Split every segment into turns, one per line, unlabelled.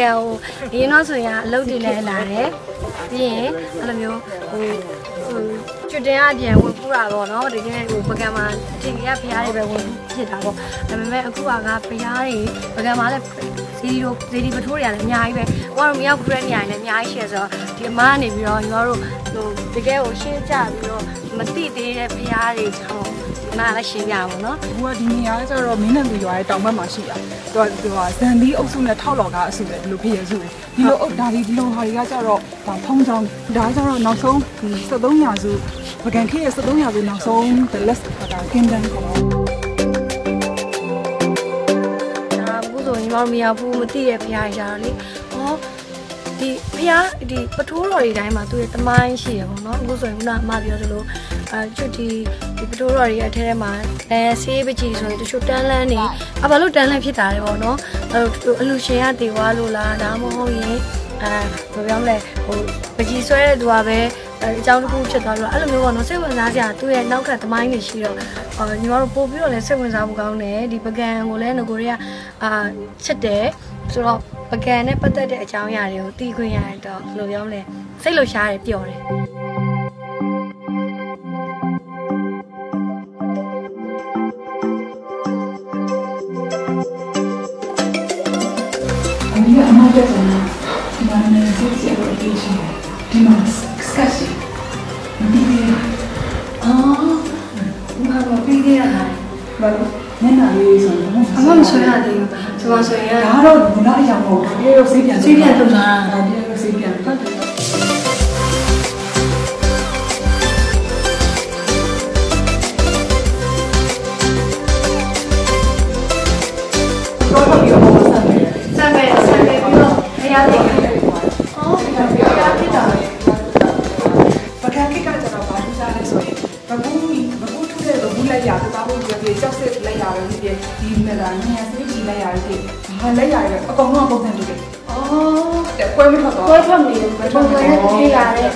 ကံဟိုဒီတော့ဆိုရင်အလုပ်တွေလည်းလာတယ်ပြီးရင်အဲ့လိုမျိုးဟိုဟိုကျွတ်တင်အပြန်ဝင်ပူတာပေါ့နော်တကယ်ဟိုပကံမှာထင်ကြီးကဖရားတွေပဲဝင်ဖြစ်တာပေါ့ဒါပေမဲ့အခုကဖရားတွေပကံမှာလည်းဇီဒီတို့ဇီဒီပထိုးတွေကလည်းအများကြီးပဲဟိုကတော့မရောက်ခရက်နေရတယ်လည်းအများကြီးရှိရဆိုတော့ဒီအမားကနေပြီးတော့ညီမတို့ဟိုတကယ်ကိုရှင်းကြပြီးတော့မတိသေးတဲ့ဖရားတွေကြောင့် နားလည်းရှင်းပြပါဘောနော်
ဘူးကဒီနေရာကျတော့မင်းနဲ့သူရွာရဲ့တောင်ဘက်မှာရှိတာသူကသူကဇန်ဒီအုပ်စုနဲ့ထောက်လော်ကအစုပဲဒီလိုဖြစ်ရစုတယ်ဒီလိုအုပ်ဒါဒီဒီလိုဟာတွေကကျတော့ဒါဖုံးချောင်းဒါကျတော့နောက်ဆုံး73ရာစုပကံခေရဲ့73ရာစုနောက်ဆုံး the last ဒါ kingdom ကို
ဒါအခုဆိုညီမတို့မရဘူးမသိတဲ့ဖရားကြီးကြတော့လေဟော ဒီဖရားဒီပထိုးတော်တွေတိုင်းမှာသူရဲ့တမိုင်းရှိရပေါ့နော်အခုဆိုရင်ခုနအမပြောသလိုအဲကျွတ်ဒီဒီပထိုးတော်တွေရဲ့အထဲထဲမှာအဲဆေးပကြီးဆိုရင်တချို့တန်းလန်းနေအဘာလို့တန်းလန်းဖြစ်တာလဲပေါ့နော်အဲအလူရှင်ကတေဝါလို့လားဒါမှမဟုတ်ရင်အဲဘယ်ပြောမလဲဟိုပကြီးဆွဲတဲ့သူကပဲအဲအကြောင်းတစ်ခုဖြစ်သွားလို့အဲ့လိုမျိုးပေါ့နော်စိတ်ဝင်စားစရာသူ့ရဲ့နောက်ကသမိုင်းတွေရှိတော့အော်ညီမတို့ပို့ပြီးတော့လည်းစိတ်ဝင်စားဖို့ကောင်းတယ်ဒီပကံကိုလည်းငကိုတွေကအာချစ်တယ်ဆိုတော့ ပကံနဲ့ပတ်သက်တဲ့အကြောင်းအရာတွေကိုသိခွင့်ရတော့ဘယ်လိုပြောမလဲစိတ်လှရှားတယ်ပျော်တယ်
အမေကအမတက်တယ်နော်ဒီမှာနေစစ်စစ်ကိုအရေးကြီးတယ်ဒီမှာစကစီဒီနေ့အာဘာလို့ပြီးခဲ့ရလဲဘာလို့နည်းနည်းလေးဆိုတော့
အမမဆွဲရသေးဘူးဒီမှာဆိုရင်
ဒါတော့ဘုရားအရာမဟုတ်ဘူးတကယ်လို့စိတ်ပြန်
စိတ်ပြန်ထုတ်တာ
ဒါတကယ်လို့စိတ်ပြန်ဟုတ်တယ်တော့ပြီးတော့ဆက်မယ်
စံပဲစံပဲပြီးတော့ခရတဲ့အော်ခရဖြစ်တာ
ပကံကိကကျတော့ဘာလို့ကြားလဲဆိုရင်ဘဘူးဘဘူးထုတဲ့ဘဘူးလက်ရတာဘဘူးပြည့်ကြောက်စစ်လက် ရပဲဖြစ်ဒီမလာနေရစိတ်ကြီးလက်ရဖြစ်ဘာလက်ရလဲအကောင်လုံးပုံစံတူတယ်
အော်
တဲ့ပွဲမထွက်တော့
ပွဲထွက်နေပွဲထွက်နေပြေးလာတဲ့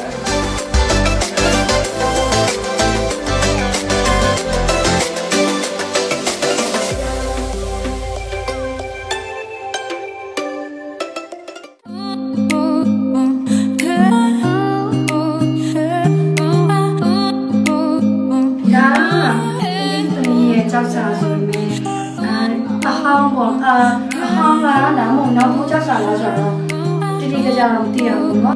စာဆိုရင်အာအဟောင်းပေါ့အာအဟောင်းလားဒါမှမဟုတ်နောက်ဘိုးကြောက်စာလားဆိုတော့တိတိကျကျတော့မသိရဘူးเนาะ